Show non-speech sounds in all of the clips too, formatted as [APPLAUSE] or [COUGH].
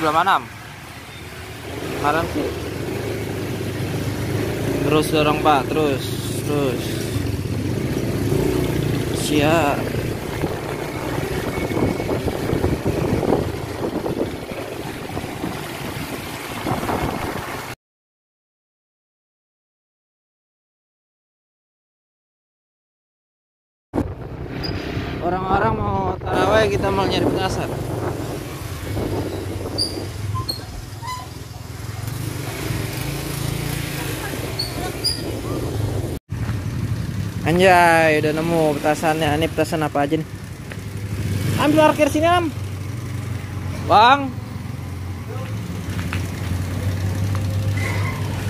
sebelah mana Am? kanan kiri terus dorong pak. Terus terus. Siap orang-orang mau taraweh kita mau nyari petasan Anjay, udah nemu petasannya. Ini petasan apa aja nih? Ambil parkir sini, Am. Bang.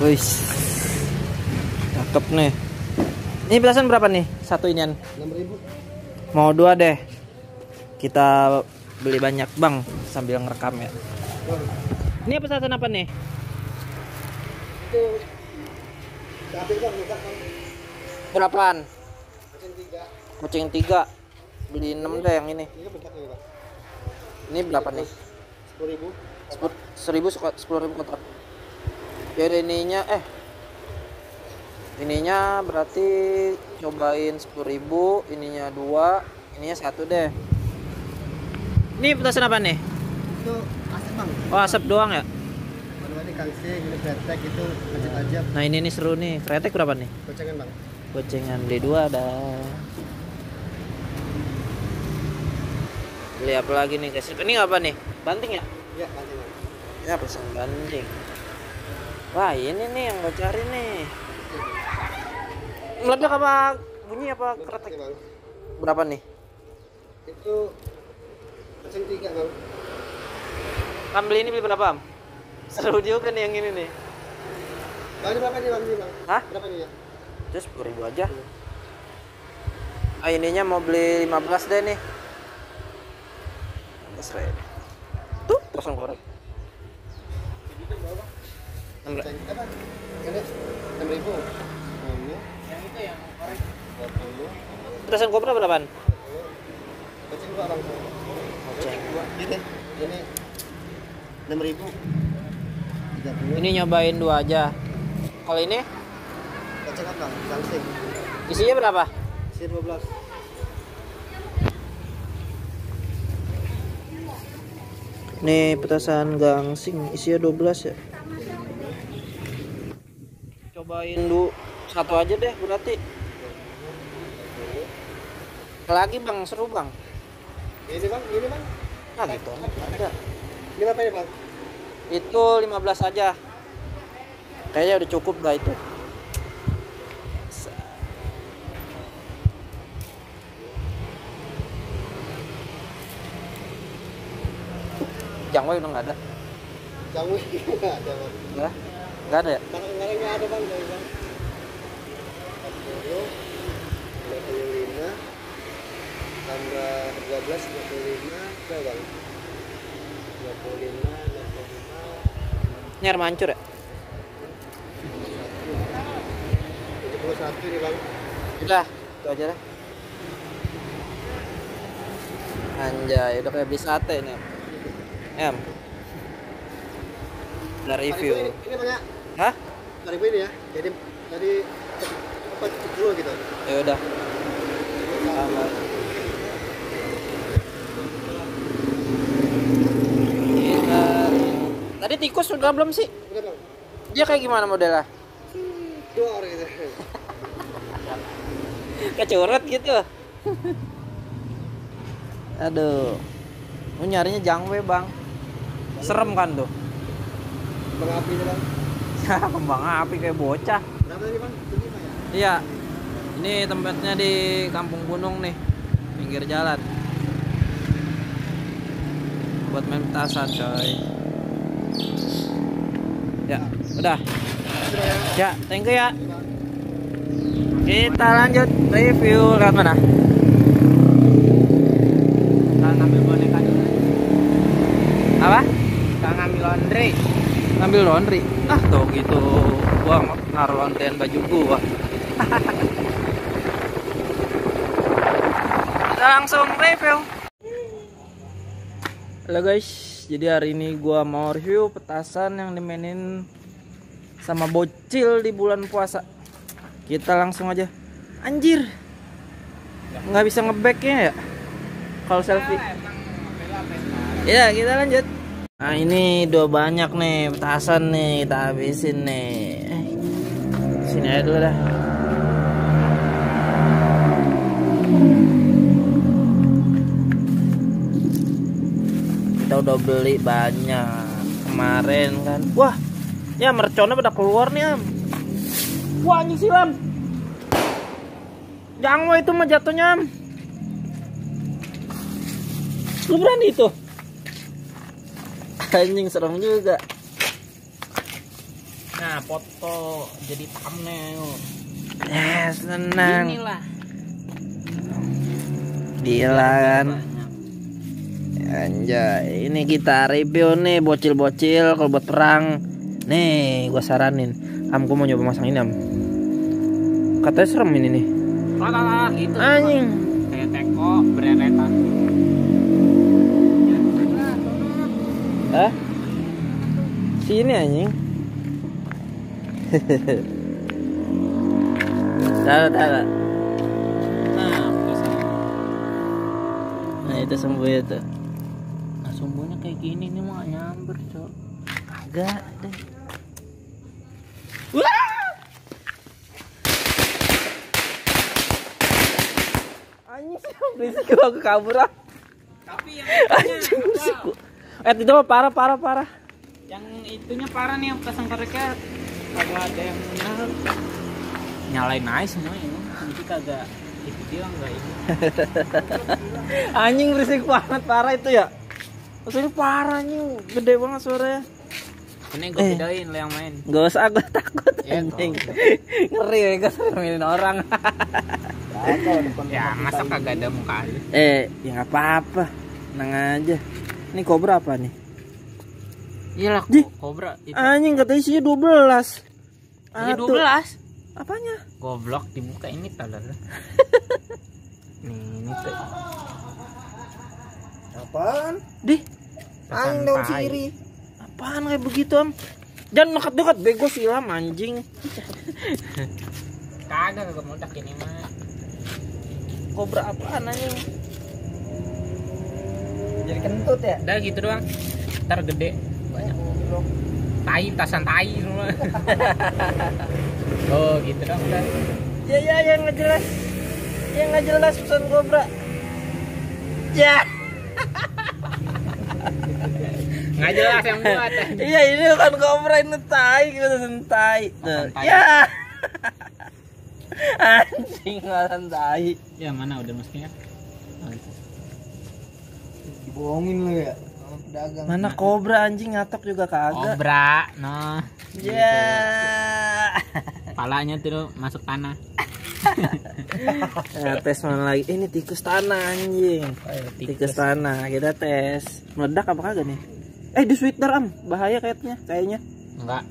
Wih. Cakep nih. Ini petasan berapa nih? Satu inian. 6000 Mau dua deh. Kita beli banyak, Bang, sambil ngerekam ya. Ini petasan apa nih? itu bang Berapaan? mesin tiga Kucing tiga. Beli 6 deh yang ini. ini berapa nih? sepuluh ribu seribu sepuluh ribu kotak. Jadi ininya eh ininya berarti cobain sepuluh ribu, ininya dua, ininya satu deh. Ini petasan apa nih? itu asap bang Oh asap doang ya? mana ini kangsing ini kretek itu aja Nah ini nih seru nih. Kretek berapa nih? gocengan bang Gocengan beli dua dah. Beli apa lagi nih guys? Ini apa nih? Banting ya? iya kancing bang Ya pesan banting. Wah ini nih yang gue cari nih. Meledak apa bunyi apa kretek? bang Berapa nih? itu mesin tiga bang Kan beli ini beli berapa? Am? Seru juga nih yang ini nih. bang berapa nih bang ini bang Hah? berapa nih ya Terus sepuluh ribu aja. Ah ininya mau beli 15 deh nih. 15 ribu. Tuh kosong korek. Enam ribu ini Yang itu yang korek. puluh Petasan kopra berapaan? goceng dua bang Goceng. dua ini ini enam ribu Ini nyobain dua aja. Kalau ini goceng apa kangsing isinya berapa? si dua belas Nih petasan gangsing isinya 12 ya. Cobain dulu satu aja deh berarti. Lagi bang seru bang. ini bang ini bang Nah gitu. Ada. ini berapa ya bang Itu 15 aja. Kayaknya udah cukup dah itu. Jangwei udah nggak ada. Jamu [LAUGHS] nggak ada bang. Nggak? Nggak ada ya? Kalau nggak ada bang, bang. 40, 25, tambah 12, 25, berapa bang? 25, 65, Ini air mancur ya? 71 ini bang. Udah, itu aja deh. Anjay, udah kayak beli sate nih. Em. Udah review. Ini, ini banyak. Hah? 4000 ini ya. Jadi tadi apa 70 gitu. Ya udah. Sama. Kita... Tadi tikus sudah belum sih? Udah bang. Dia kayak gimana modelnya? Orang gitu. [LAUGHS] Kecurut gitu. Aduh. Lu nyarinya jangwe, Bang. Serem kan tuh. Bang api bang. Ya, kembang api kayak bocah. Berapa tadi bang? 25 ya? Iya. Ini tempatnya di Kampung Gunung nih, pinggir jalan. Buat main petasan, coy. Ya, udah. Ya. Thank you ya. Kita lanjut review lewat mana? Kita ngambil boneka dulu. Apa? Kita ngambil laundry. Ngambil laundry. Ah, tuh gitu. Gua naruh laundryan baju gua. [LAUGHS] Langsung review. Halo guys, jadi hari ini gua mau review petasan yang dimainin sama bocil di bulan puasa. Kita langsung aja. Anjir. Nggak bisa ngebacknya ya? Kalau selfie. Ya, kita lanjut. Nah, ini dua banyak nih petasan nih, kita habisin nih. Sini aja dulu dah. kita udah beli banyak kemarin kan. Wah ya merconnya pada keluar nih am. Wah anjing silam jangan itu mah jatuhnya am. Lu berani itu anjing serem juga Nah, foto jadi thumbnail. yes tenang Inilah. gila kan Anjay, ini kita review nih bocil-bocil kalau buat perang. Nih, gua saranin. Am, gua mau nyoba masang ini, Am. Katanya serem ini nih. Lah, lah, lah, gitu. Anjing. Kayak teko bereretan. Hah? Sini anjing. Taruh, taruh. Nah. Nah, itu sembuh itu. Nah, sumbunya kayak gini nih mah nyamber, Cok. Agak deh. Anjing sih [LAUGHS] berisik gua ke kabur ah. Tapi yang Anjing berisik gua. Eh itu parah parah parah. yang itunya parah nih yang pasang karetnya kagak ada yang nyala. Nyalain aja semua ini. Jadi kagak itu dia enggak ini. Anjing berisik banget parah itu ya. Maksudnya parah anjing, gede banget suaranya. Ini gue Eh. bedain lo yang main. Gak usah gue takut Ya, anjing. [LAUGHS] Ngeri ya gue mainin orang. [LAUGHS] Ya, masa kagak ada muka lu? eh, ya nggak apa-apa. Tenang aja. Ini kobra apa nih? Iyalah, Di. kobra itu. Anjing katanya isinya 12. Ini Atuh. 12. Apanya? Goblok dibuka ini talar. [LAUGHS] nih, ini tuh. Apaan? Pesan daun tai. siri. apaan kayak begitu am? Jangan dekat-dekat bego silam anjing. [LAUGHS] Kagak kagak meledak ini mah. Kobra apaan anjing? Jadi kentut ya? Udah gitu doang. Ntar gede banyak. Tai, tasan tai semua. [LAUGHS] oh, gitu doang udah. Ya ya yang nggak jelas. Yang nggak jelas pesan kobra. Ya. Nggak jelas yang buat. [LAUGHS] Iya ini bukan kobra ini tai kita tai. Ya. [LAUGHS] Anjing pesan tai. ya mana udah mestinya. Dibohongin lu ya sama pedagang. Mana kobra anjing ngatok juga kagak. Kobra, no. Ya. Palanya tuh masuk tanah. Nah, [LAUGHS] tes mana lagi? Ini tikus tanah anjing. Tikus tanah. Kita tes. Meledak apa kagak nih? Eh di sweeter am, bahaya kayaknya, kayaknya. Enggak,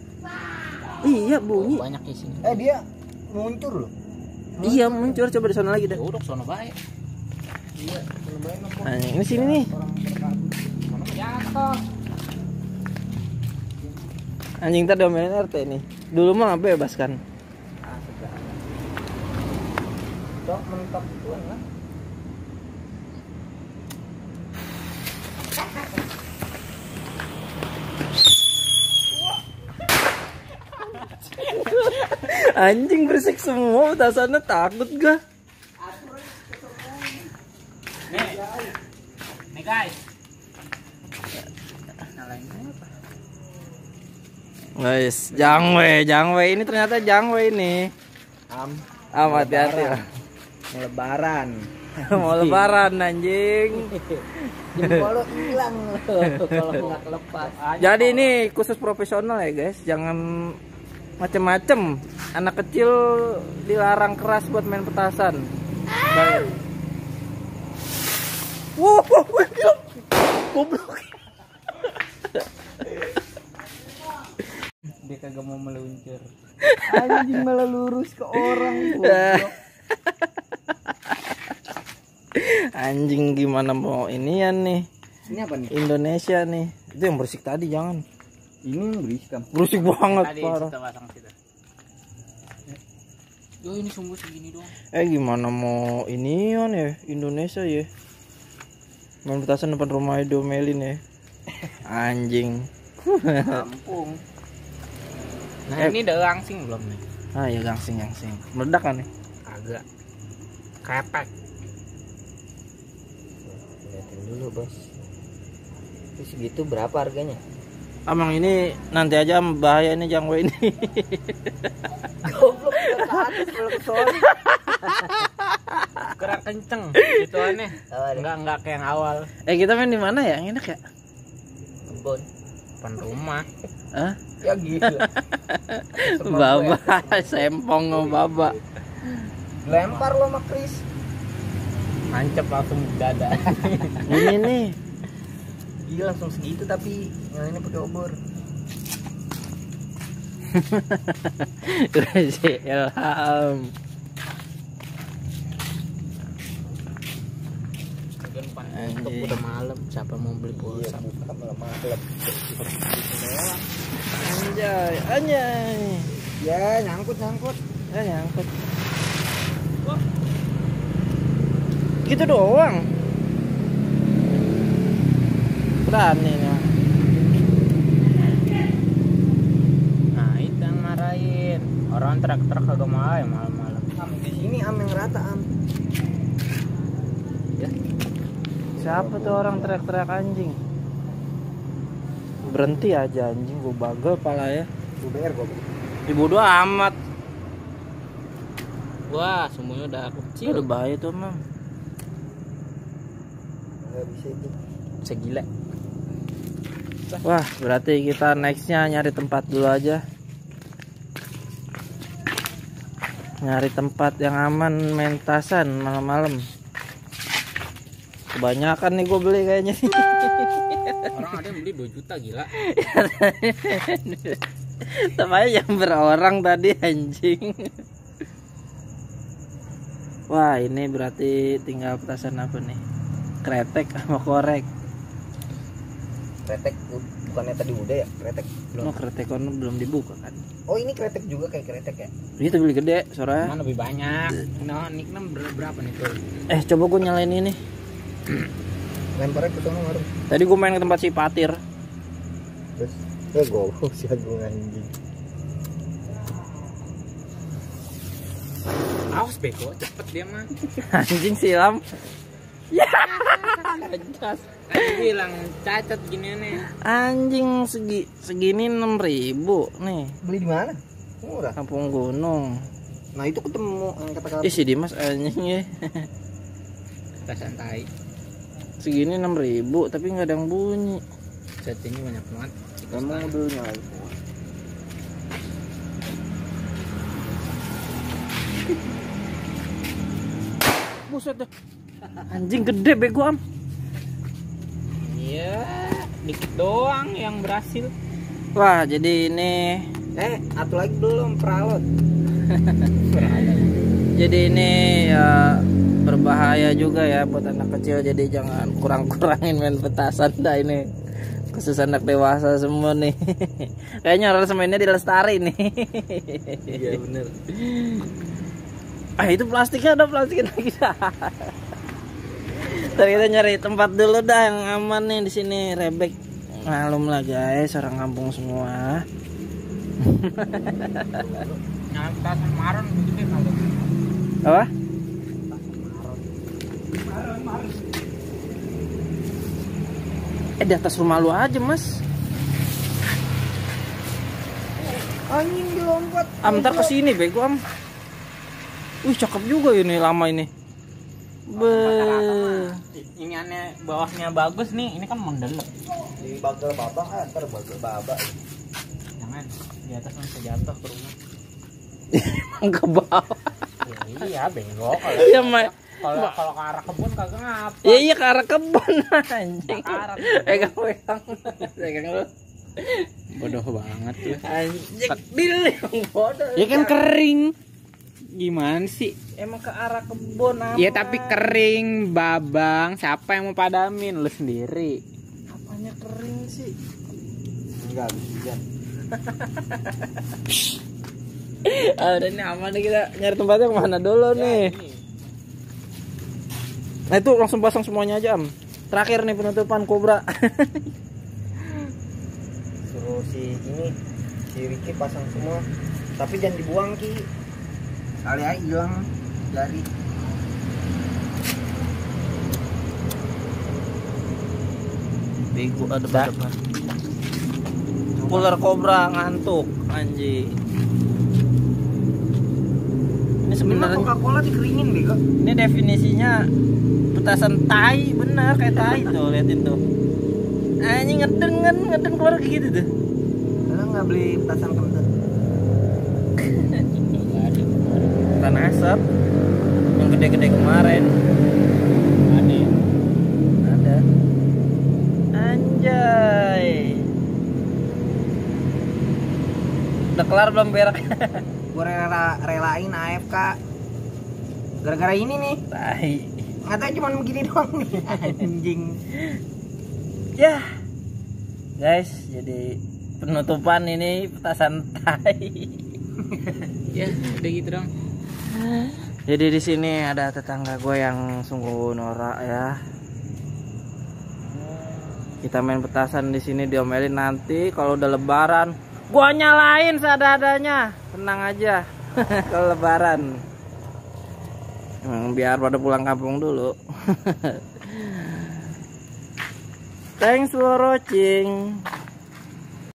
Iya bunyi. banyak isinya. Eh dia muncul loh. Iya muncul coba di sana lagi dah. Ya udah sono baik. Anjing ini sini nih. Anjing tadi domain RT nih. Dulu mah bebas kan. Dok mentok tuan lah. Anjing berisik semua, tasannya takut gak? Nih. Nih guys. Nyalain apa? Guys, jangwe, jangwe ini ternyata jangwe ini. Am. Am hati-hati lah. Mau lebaran. Mau lebaran [LAUGHS] anjing. Jempol lo hilang lo [LAUGHS] kalau nggak kelepas. Jadi ini khusus profesional ya guys, jangan macem-macem. Anak kecil dilarang keras buat main petasan. Baik. Wow, wow, wow, gila. Goblok. Dia kagak mau meluncur. Anjing malah lurus ke orang. goblok. [LAUGHS] Anjing gimana mau inian nih? Ini apa nih? Indonesia nih. Itu yang berisik tadi jangan. Ini yang berisik Berisik banget Tadi parah. Yo ini sumbu segini doang. Eh gimana mau inian ya Indonesia ya. Main petasan depan rumah Domelin ya. Anjing. Kampung. Nah Eh. ini udah langsing belum nih? Ah ya gangsing gangsing. Meledak kan nih. Agak. Krepek. Liatin dulu bos. Terus segitu berapa harganya? Amang ini nanti aja bahaya ini jangwe ini. Goblok ke atas soal. [LAUGHS] Gerak kenceng [LAUGHS] gitu aneh. Enggak enggak kayak yang awal. eh kita main di mana ya? Yang enak ya? Kebon. Depan rumah. Hah? Ya [LAUGHS] gila. Baba, [LAUGHS] sempong sama baba. Lempar lo sama Chris. Nancep langsung dada. Ini nih. Iya langsung segitu tapi nyalainnya pakai obor. Si Ilham. Tutup udah malam. Siapa mau beli pulsa? bukan malah maklum. Anjay, anjay. Ya nyangkut nyangkut. Ya nyangkut. Gitu doang. Berani nih. Nah itu yang marahin. Orang truk-truk kagak mau ya malam-malam. Am di sini am yang rata am. Siapa tuh orang teriak-teriak anjing? Berhenti aja anjing, gua bagel pala ya. UBR gua. Ibu doa amat. Wah semuanya udah kecil. Udah bahaya tuh, Mam. Enggak bisa itu. Segila. Wah, berarti kita nextnya nyari tempat dulu aja. Nyari tempat yang aman main tasan malam-malam. Kebanyakan nih gue beli kayaknya. [LAUGHS] Orang ada yang beli 2 juta gila. [LAUGHS] Namanya yang berorang tadi anjing. Wah, ini berarti tinggal petasan apa nih? Kretek sama korek. Kretek bukannya tadi udah ya? Kretek belum. kretek kan belum dibuka kan? Oh ini kretek juga kayak kretek ya? Itu beli gede, suara. Mana lebih banyak. Nah, nickname ber- berapa nih tuh? Eh, coba gue nyalain ini. Lemparnya ke sana baru. Tadi gue main ke tempat si Patir. Terus ya goblok si Agung anjing. Awas bego, cepet dia mah. [LAUGHS] Anjing silam. Ya. Jas. Bilang cacat gini nih. Anjing segi segini 6000 nih. Beli di mana? Murah. Kampung Gunung. Nah itu ketemu yang kata-kata Ih si Dimas anjing ya. Kita santai. Segini 6000 tapi nggak ada yang bunyi. Chattingnya banyak banget. Emang udah nyala. [LAUGHS] Buset dah. Anjing gede bego am. Iya, dikit doang yang berhasil. Wah, jadi ini Eh, satu lagi belum peralot. [LAUGHS] jadi ini ya berbahaya juga ya buat anak kecil. Jadi jangan kurang-kurangin main petasan dah ini. Khusus anak dewasa semua nih. [LAUGHS] Kayaknya harus mainnya di lestari nih. Iya bener. ah itu plastiknya ada plastik lagi. Dah Ntar kita nyari tempat dulu dah yang aman nih di sini. Rebek. Malum lah guys. Orang kampung semua. Apa eh di atas rumah lu aja mas. Anjing dilompat. am ntar ke sini bego am. Wih cakep juga ini lama ini. Be. Ini aneh bawahnya bagus nih, ini kan mendelep. Di bagel babak ah, ntar bagel babak. Jangan di atas bisa jatuh ke rumah. [LAUGHS] ke bawah. Ya, iya, bego. Kalau [LAUGHS] ya ma kalau kalau ke arah kebun kagak ngapa. ya iya ke arah kebun [LAUGHS] anjing Arah. pegang pegang pegang lu Bodoh banget ya. anjing bil [LAUGHS] yang bodoh Ya kan kering. Gimana sih? emang ke arah kebun Ya tapi kering, babang. Siapa yang mau padamin? Lu sendiri. Tangannya kering sih. Enggak, habis hujan. [LAUGHS] Ah, udah ini aman nih kita nyari tempatnya ke mana dulu nih. Nah itu langsung pasang semuanya aja am. Terakhir nih penutupan kobra. [LAUGHS] Suruh si ini si Ricky pasang semua. Tapi jangan dibuang Ki. Kali aja hilang dari Bego ada depan. Ular kobra ngantuk anjing. Ini sebenarnya Coca-Cola dikeringin bego. ini definisinya petasan tai bener kayak tai tuh liatin tuh. Anjing ngeden kan ngeden keluar kayak gitu tuh. Karena nggak beli petasan kentut. [LAUGHS] Tanah asap yang gede-gede kemarin ada ada. Anjay. Udah kelar belum berak? [LAUGHS] Gue rela relain AFK. Gara-gara ini nih. Tai. Katanya cuma begini doang nih. [LAUGHS] Anjing. Ya. Guys, jadi penutupan ini petasan tai. [LAUGHS] ya udah gitu dong Jadi di sini ada tetangga gue yang sungguh norak ya. Kita main petasan di sini diomelin nanti kalau udah lebaran. Gua nyalain seadanya. Tenang aja. [LAUGHS] kalau lebaran. Emang biar pada pulang kampung dulu. [LAUGHS] Thanks for watching.